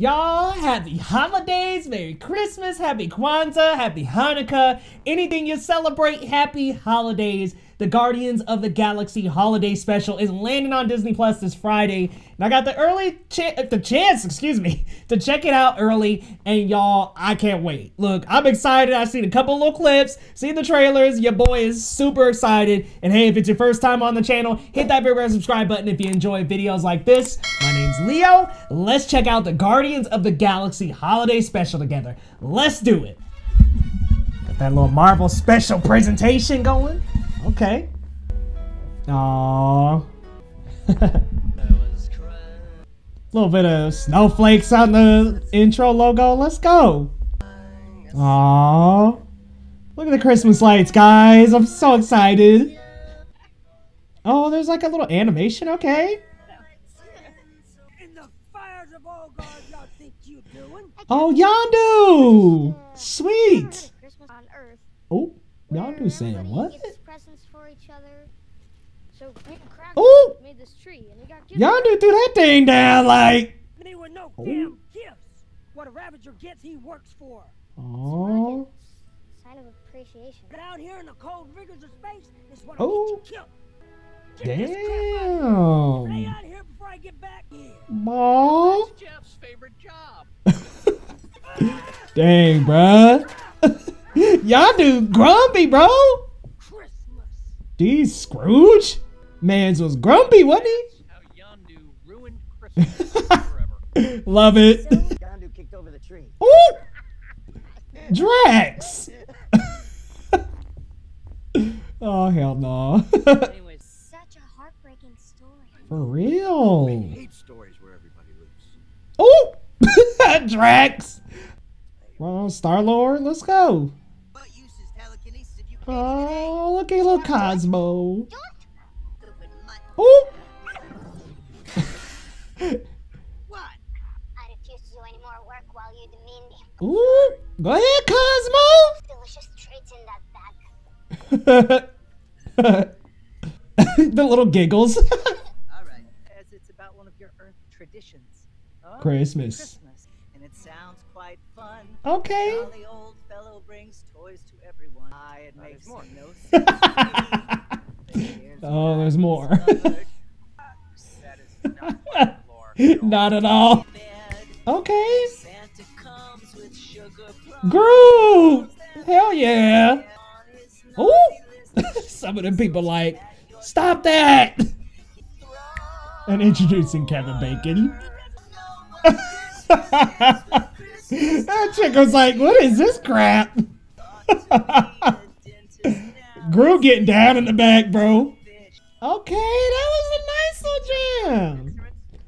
Y'all, happy holidays, Merry Christmas, Happy Kwanzaa, Happy Hanukkah, anything you celebrate, happy holidays. The Guardians of the Galaxy Holiday Special is landing on Disney Plus this Friday, and I got the early cha- uh, the chance, excuse me, to check it out early. And y'all, I can't wait. Look, I'm excited. I've seen a couple little clips, seen the trailers. Your boy is super excited. And hey, if it's your first time on the channel, hit that big red subscribe button if you enjoy videos like this. My name's Leo. Let's check out the Guardians of the Galaxy Holiday Special together. Let's do it. Got that little Marvel special presentation going. Okay. Aww. little bit of snowflakes on the intro logo. Let's go. Aww. Look at the Christmas lights, guys. I'm so excited. Oh, there's like a little animation. Okay. In the fires of Olgard, y'all think you doing? Oh, Yondu. Sweet. Christmas oh. On Earth. Oh, Yondu saying what? Gets presents for each. So me and Cracker Oh! made this tree, and we got gifts. Yondu threw that thing down like. Me with no Oh. damn gifts. What a Ravager gets, he works for. Oh. Sign of appreciation. But out here in the cold rigors of space is what Oh. will get you killed. Get out of. Stay Damn. out here before I get back. Yeah. Aw. Jeff's favorite job. Dang, bruh. Yondu grumpy, bro. Christmas. These Scrooge? Mans was grumpy, wasn't he? Love it. Yondu kicked over the tree. Ooh! Drax! oh, hell no. For real. Ooh! Drax! Well, Star Lord, let's go. Oh, look at little Cosmo. stupid mutt? Ooh! What? I refuse to do any more work while you demean me. Ooh! Go ahead, Cosmo! Delicious treats in that bag. the little giggles. All right. as it's about one of your Earth traditions. Oh, Christmas. Christmas. And it sounds quite fun. Okay. Jolly old fellow brings Oh, there's more. discovered. that is not what lore. Not at all. Okay. Santa comes with sugar Groot! Hell yeah! on Ooh! Some of the people like, stop that! And introducing Kevin Bacon. that chick was like, what is this crap? Groot getting down in the back, bro. Okay, that was a nice little jam.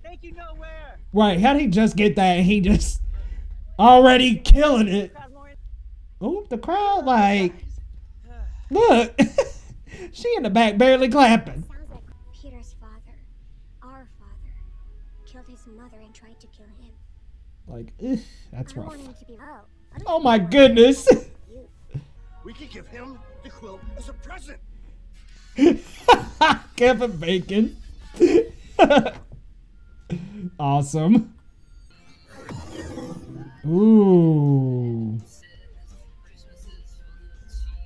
Thank you nowhere. Right, how did he just get that he just already killing it? Oh, the crowd like, look, she in the back barely clapping. Sounds like Peter's father, our father, killed his mother and tried to kill him. Like, ugh, that's I rough. want him to be. I don't Oh my goodness. you. We could give him the quilt as a present. Kevin Bacon. awesome. Ooh.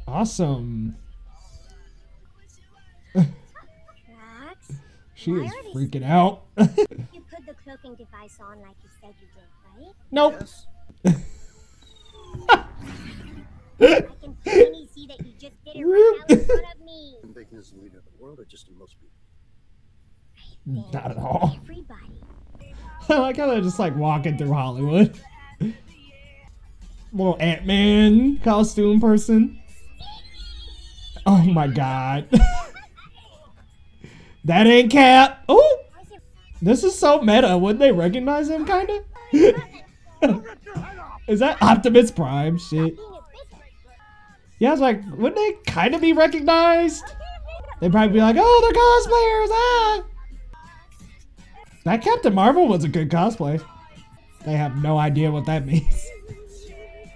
Awesome. Max, She is freaking out. you put the cloaking device on like you said you did, right? nope. Yes. I can see that you just it? Not at all. Everybody. I like how they're just like walking through Hollywood. Little Ant Man costume person. Oh my god. that ain't Cap. Oh, this is so meta. Wouldn't they recognize him, kind of? is that Optimus Prime shit? Yeah, I was like, wouldn't they kind of be recognized? They'd probably be like, oh, they're cosplayers, ah! That Captain Marvel was a good cosplay. They have no idea what that means.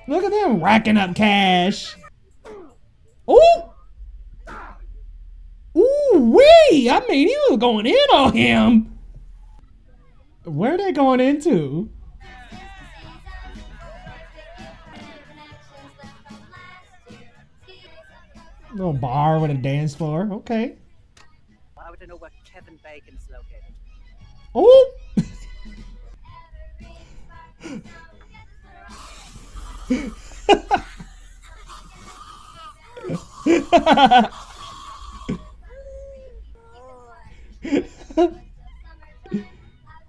Look at them racking up cash. Ooh! Ooh, wee! I mean, he was going in on him. Where are they going into? Little bar with a dance floor. Okay. Why would I know where Kevin Bacon's located? Oh!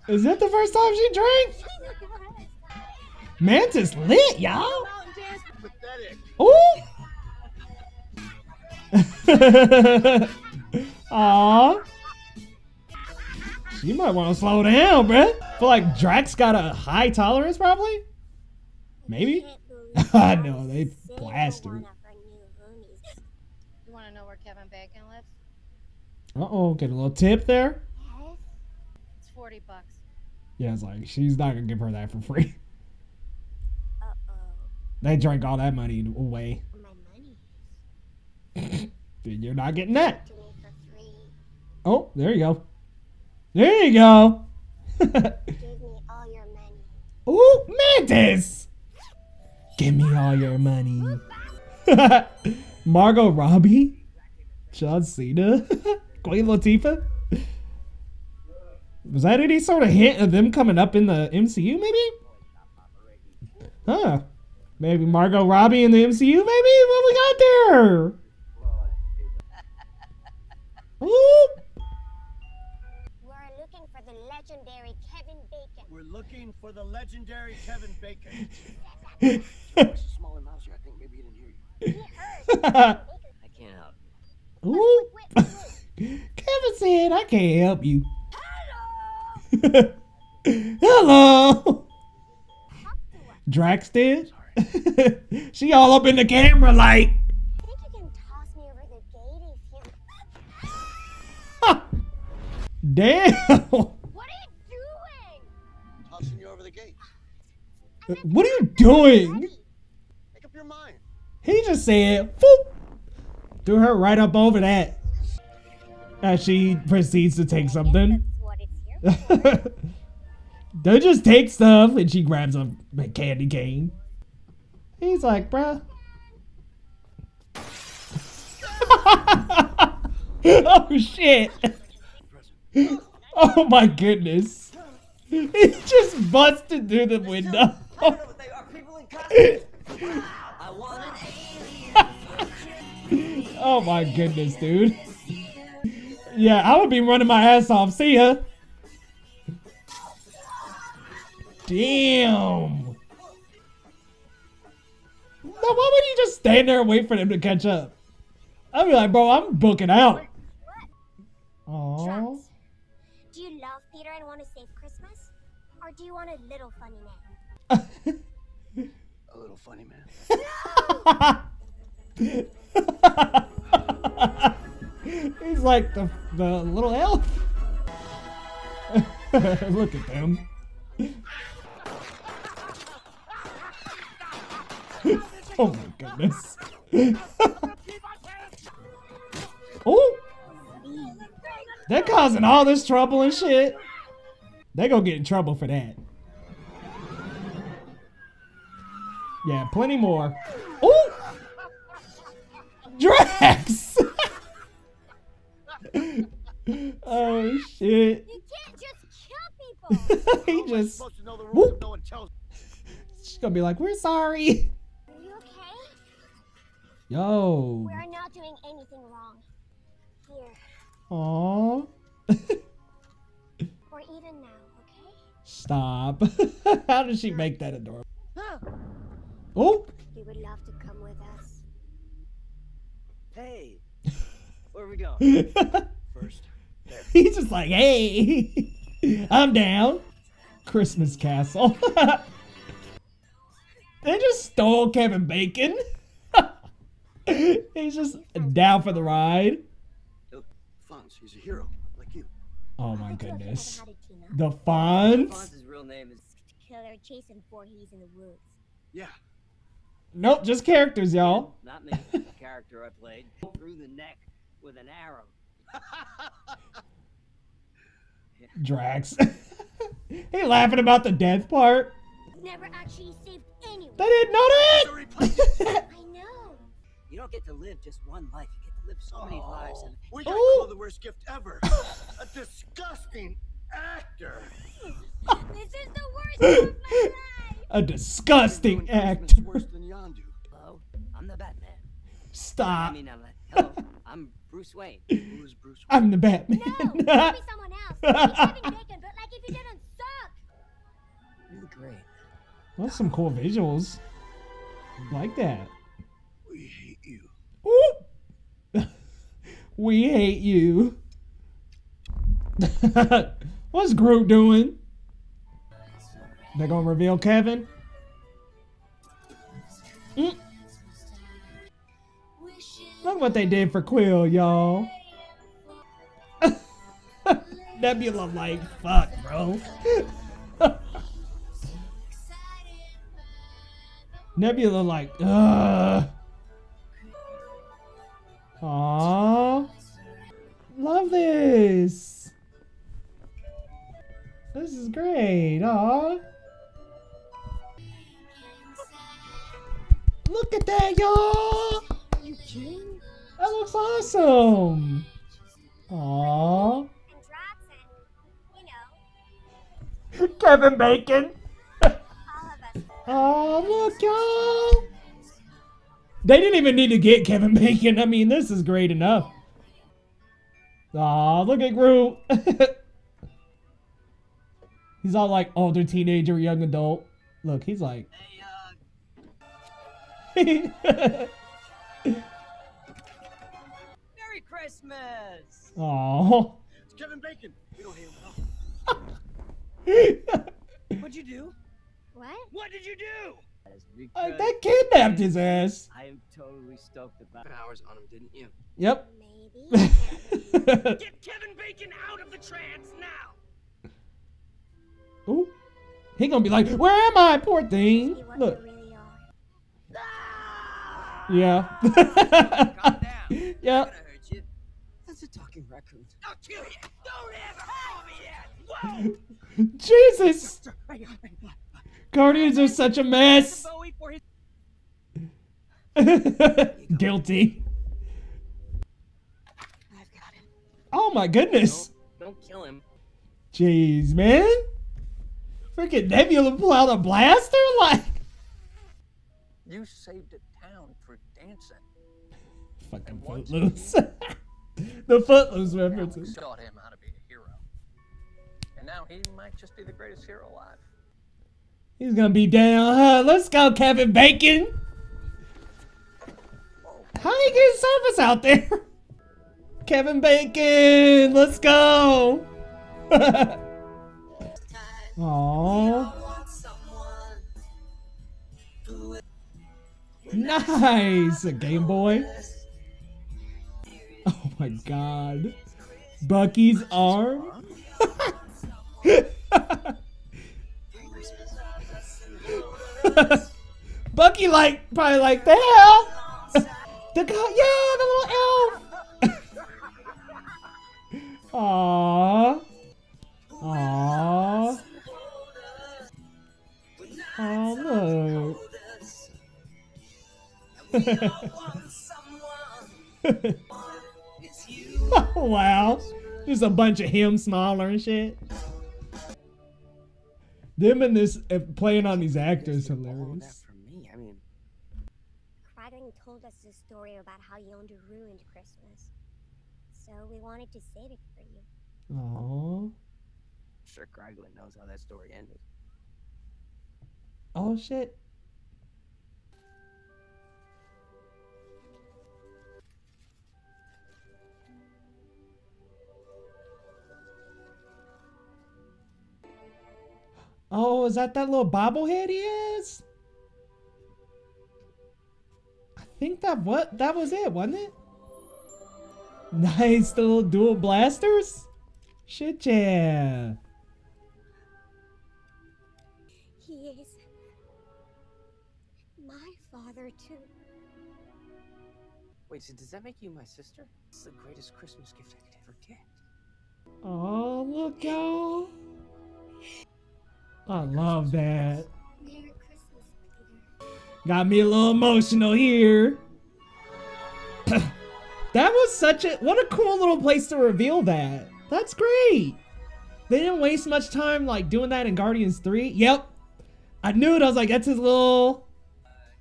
Is that the first time she drank? Mantis lit, y'all. Pathetic. Oh! Ooh. Aw. You might want to slow down, bruh. feel like Drax got a high tolerance, probably. Maybe. I know they blast her. One of our new homies. You want to know where Kevin Bacon lives? Uh oh, get a little tip there. It's 40 bucks. Yeah, it's like she's not gonna give her that for free. Uh-oh. They drank all that money away. My money. You're not getting that. To me for free. Oh, there you go. There you go. Give me all your money. Ooh, Mantis! Give me all your money. Margot Robbie? John Cena? Queen Latifah? Was that any sort of hint of them coming up in the MCU, maybe? Huh. Maybe Margot Robbie in the MCU, maybe? What we got there? Ooh. We're looking for the legendary Kevin Bacon. We're looking for the legendary Kevin Bacon. It's a smaller mouse here. I think maybe he didn't hear you. He heard. I can't help. Wait, wait. Kevin said, I can't help you. Hello. Drax did? she all up in the camera like. I think you can toss me over the gate if you. Damn. What are you doing? Tossing you over the gate. what are you doing? Make up your mind. He just said, Foop. Threw her right up over that. As she proceeds to take something. That's what it's here for. they just take stuff and she grabs a, a candy cane. He's like, bruh. oh shit. Oh my goodness. He just busted through the window. They are people in costumes. I want an alien. oh my goodness, dude. Yeah, I would be running my ass off. See ya. Damn. Now, why would you just stand there and wait for them to catch up? I'd be like, bro, I'm booking out. Or do you want a little funny man? A little funny man. He's like the, the little elf. Look at them. oh my goodness. oh! They're causing all this trouble and shit. They gonna get in trouble for that. Yeah, plenty more. Oh! Drax! oh shit. You can't just kill people! he How just to know the rules Whoop. no one tells she's gonna be like, we're sorry. Are you okay? Yo. We're not doing anything wrong. Here, Aww. or even now, okay? Stop. How did she make that adorable? Oh, You would love to come with us. Hey, where are we going? First. There. he's just like, hey, I'm down. Christmas Castle. they just stole Kevin Bacon. he's just down for the ride. Oh, Fonz, he's a hero, like you. Oh my I think you have goodness. Never had. The Fonz? Fonz's real name is. Killer chasing Voorhees in the woods. Yeah. Nope, just characters, y'all. Not me. The character I played through the neck with an arrow. Drax. he laughing about the death part. Never actually saved anyone. They didn't know that. I know. You don't get to live just one life. You get to live so many lives. And We got the worst gift ever. a disgusting actor. This is the worst of my life. A disgusting Doing act. Worse than Yondu. hello, I'm the Batman. I Stop. mean, uh, hello, I'm Bruce Wayne. Who is Bruce? I'm the Batman. No, maybe someone else. Maybe Kevin Bacon, but like if you didn't suck. You're great. That's some cool visuals. Like that. We hate you. Ooh. we hate you. What's Groot doing? They gonna reveal Kevin? Mm. Look what they did for Quill, y'all. Nebula like, fuck, bro. Nebula like, ugh. Aww. Love this. This is great. Aw. Look at that, y'all. You kidding? That looks awesome. Aww. And Drax and, you know, Kevin Bacon. Oh, look, y'all. They didn't even need to get Kevin Bacon. I mean, this is great enough. Aw, look at Groot. he's all like older teenager, young adult. Look, he's like. Hey, uh, Merry Christmas! Aw. It's Kevin Bacon. We don't hate him. What'd you do? What? What did you do? Uh, that kidnapped his ass. I am totally stoked about Hours on him, didn't you? Yep. Maybe. Get Kevin Bacon out of the trance now! Ooh. He gonna be like, where am I, poor thing? Look. you. Yeah. Calm down. yeah. hurt you. That's a talking raccoon. I'll kill you! Don't ever call me that! Whoa! Jesus. Guardians are such a mess. Bowie for his Guilty. I've got him. Oh my goodness. Don't kill him. Jeez, man. Freaking Nebula pull out a blaster? Like. You saved a town for dancing. Fucking Footloose. the Footloose references. taught him how to be a hero. And now he might just be the greatest hero alive. He's gonna be down. Huh? Let's go, Kevin Bacon. How do you get service out there? Kevin Bacon, let's go. Aww. Nice, a Game Boy. Oh my God, Bucky's arm. Bucky like probably like the hell. The guy, yeah, the little elf. Aww. Aww. Oh oh, wow. Just a bunch of him smaller and shit. Them and this uh, playing on these actors hilarious. for me. I mean, Kraglin told us a story about how Yondu ruined Christmas. So we wanted to save it for you. Aww. I'm sure Kraglin knows how that story ended. Oh shit. Oh, is that that little bobblehead he is? I think that what that was it, wasn't it? Nice the little dual blasters. Shit yeah. My father too. Wait, so does that make you my sister? It's the greatest Christmas gift I could ever get. Oh, look, y'all. I love that. Merry Christmas, Peter. Got me a little emotional here. that was such a what a cool little place to reveal that. That's great. They didn't waste much time like doing that in Guardians 3. Yep. I knew it. I was like, that's his little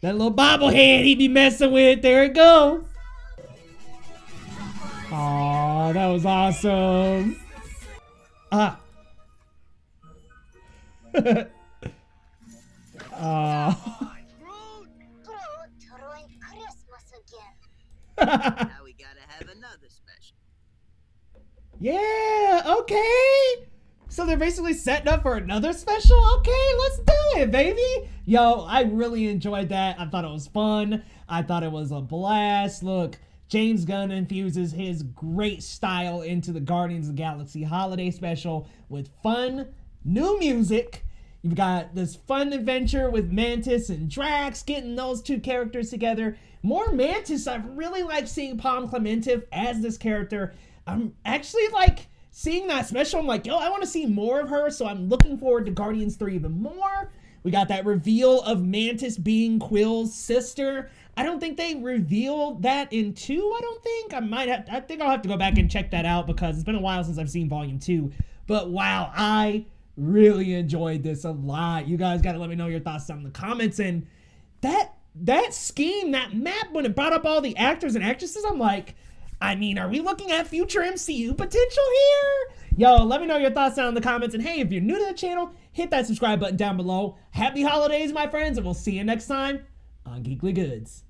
that little bobblehead he be messing with. There it goes. Aw, that was awesome. Ah. Ah. Groot ruined Christmas again. now we gotta have another special. Yeah, okay. So they're basically setting up for another special? Okay, let's do it, baby. Yo, I really enjoyed that. I thought it was fun. I thought it was a blast. Look, James Gunn infuses his great style into the Guardians of the Galaxy holiday special with fun, new music. You've got this fun adventure with Mantis and Drax, getting those two characters together. More Mantis, I really like seeing Pom Klementieff as this character. I'm actually like seeing that special. I'm like, yo, I want to see more of her, so I'm looking forward to Guardians 3 even more. We got that reveal of Mantis being Quill's sister. I don't think they revealed that in 2, I don't think. I might have, I think I'll have to go back and check that out because it's been a while since I've seen Volume 2. But wow, I really enjoyed this a lot. You guys got to let me know your thoughts down in the comments. And that that scheme, that map, when it brought up all the actors and actresses, I'm like, I mean, are we looking at future MCU potential here? Yo, let me know your thoughts down in the comments. And hey, if you're new to the channel, hit that subscribe button down below. Happy holidays, my friends, and we'll see you next time on Geekly Goods.